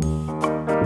Música